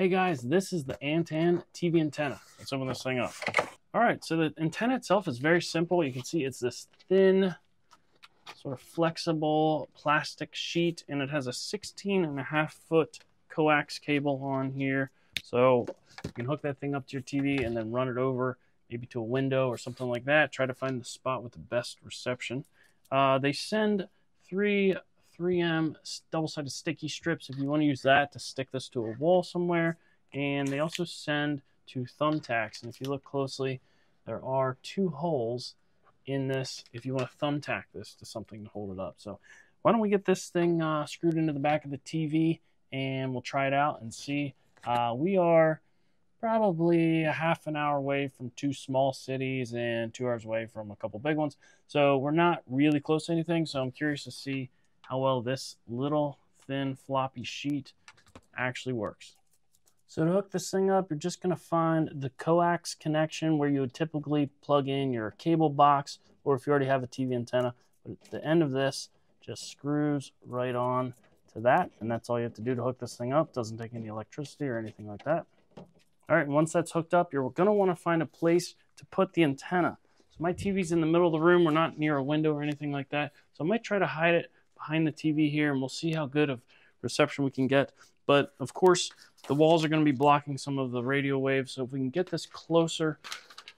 Hey guys, this is the Antan TV antenna. Let's open this thing up. All right, so the antenna itself is very simple. You can see it's this thin, sort of flexible plastic sheet, and it has a 16 and a half foot coax cable on here. So you can hook that thing up to your TV and then run it over maybe to a window or something like that. Try to find the spot with the best reception. Uh, they send three 3M double-sided sticky strips if you want to use that to stick this to a wall somewhere. And they also send two thumbtacks. And if you look closely, there are two holes in this if you want to thumbtack this to something to hold it up. So why don't we get this thing uh, screwed into the back of the TV and we'll try it out and see. Uh, we are probably a half an hour away from two small cities and two hours away from a couple big ones. So we're not really close to anything. So I'm curious to see how well this little thin floppy sheet actually works. So to hook this thing up, you're just going to find the coax connection where you would typically plug in your cable box or if you already have a TV antenna. But at the end of this just screws right on to that and that's all you have to do to hook this thing up. Doesn't take any electricity or anything like that. All right, once that's hooked up, you're going to want to find a place to put the antenna. So my TV's in the middle of the room. We're not near a window or anything like that. So I might try to hide it behind the TV here and we'll see how good of reception we can get. But of course, the walls are going to be blocking some of the radio waves. So if we can get this closer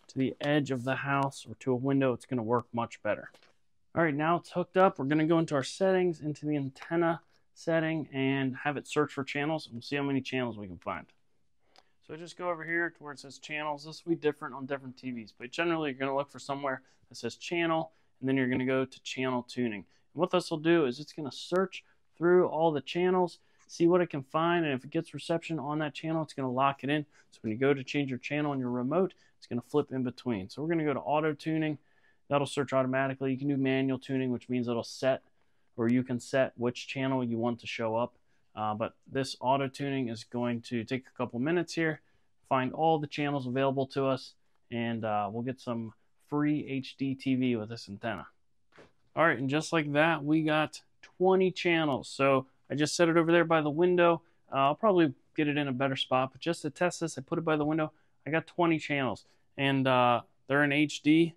to the edge of the house or to a window, it's going to work much better. All right, now it's hooked up. We're going to go into our settings, into the antenna setting, and have it search for channels. And we'll see how many channels we can find. So just go over here to where it says channels. This will be different on different TVs, but generally you're going to look for somewhere that says channel, and then you're going to go to channel tuning. What this will do is it's going to search through all the channels, see what it can find, and if it gets reception on that channel, it's going to lock it in. So when you go to change your channel on your remote, it's going to flip in between. So we're going to go to auto tuning. That'll search automatically. You can do manual tuning, which means it'll set or you can set which channel you want to show up. Uh, but this auto tuning is going to take a couple minutes here, find all the channels available to us, and uh, we'll get some free HD TV with this antenna. All right, and just like that, we got 20 channels. So I just set it over there by the window. Uh, I'll probably get it in a better spot, but just to test this, I put it by the window. I got 20 channels, and uh, they're in HD.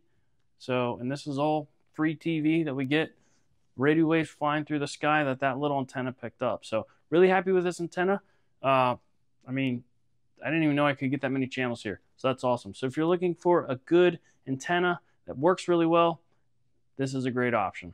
So, and this is all free TV that we get. Radio waves flying through the sky that that little antenna picked up. So, really happy with this antenna. Uh, I mean, I didn't even know I could get that many channels here. So that's awesome. So if you're looking for a good antenna that works really well, this is a great option.